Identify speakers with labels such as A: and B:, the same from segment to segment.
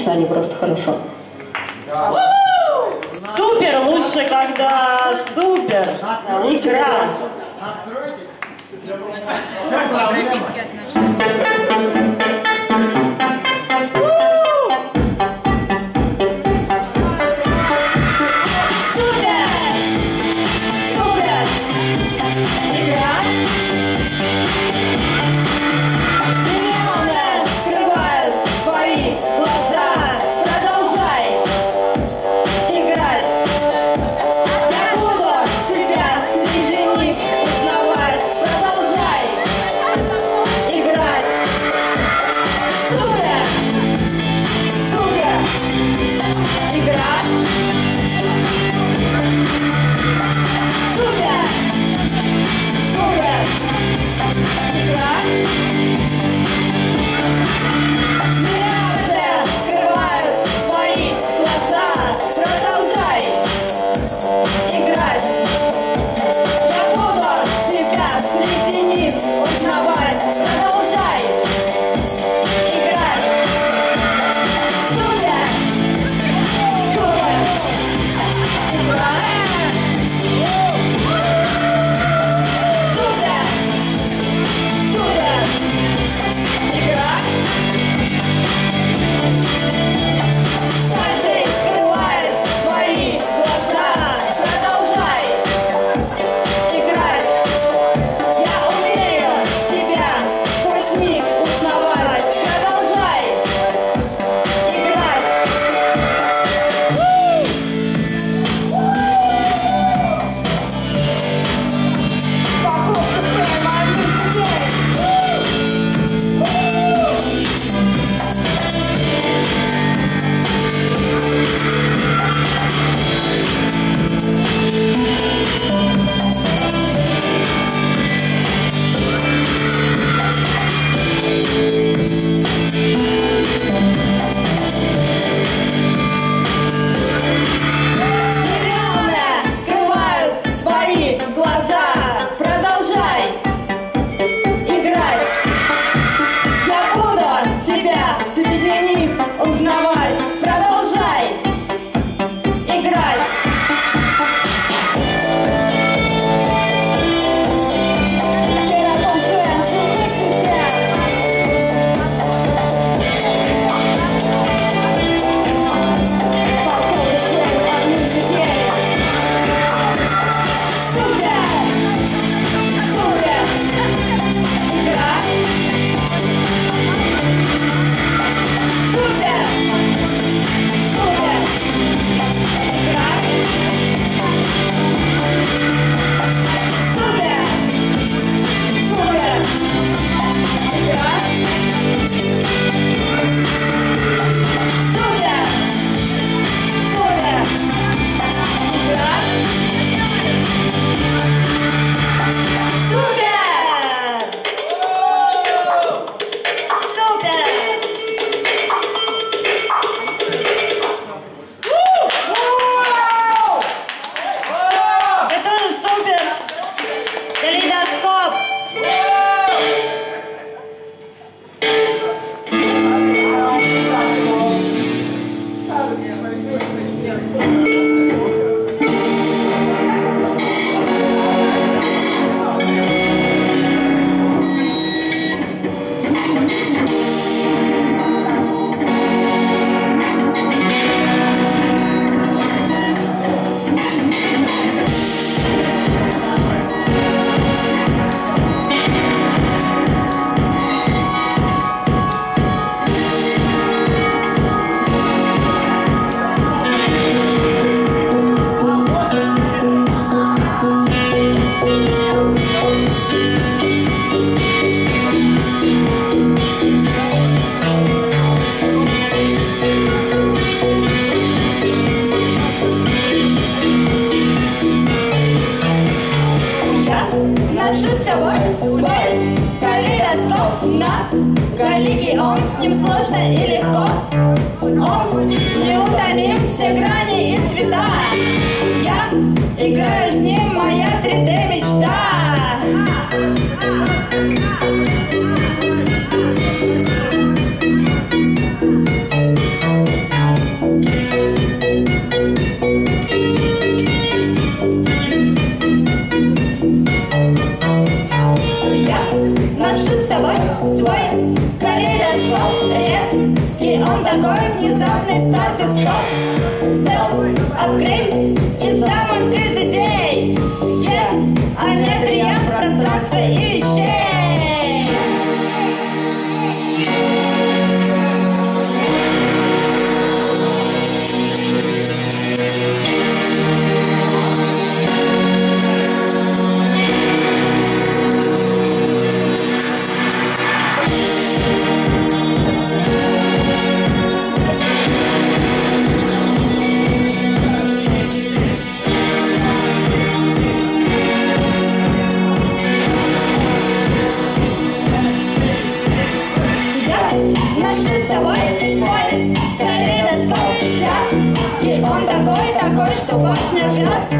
A: отлично, не просто хорошо. agora такой, такой, что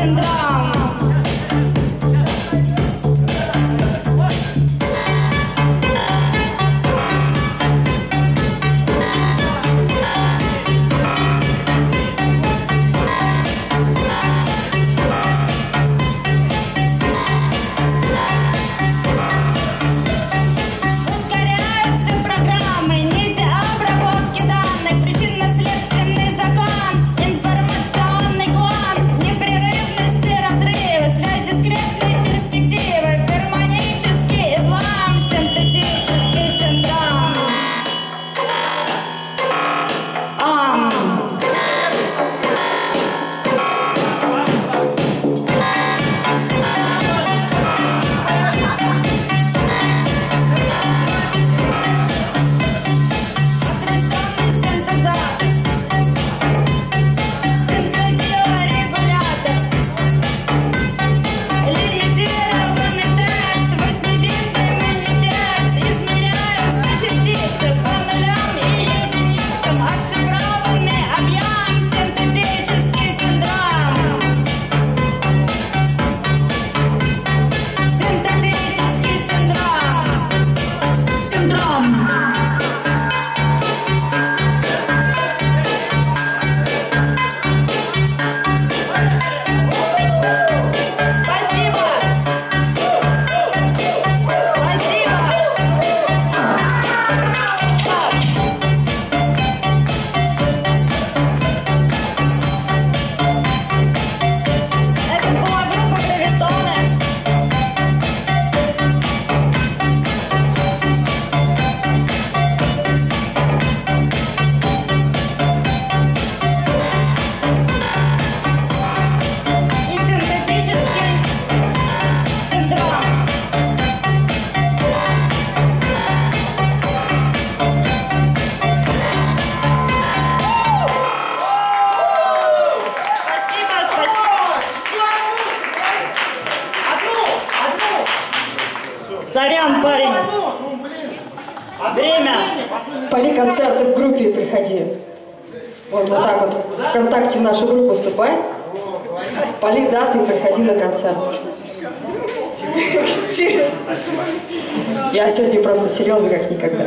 B: சென்றார் вступай. Поли даты и приходи на концерт. Я сегодня просто серьезно как никогда.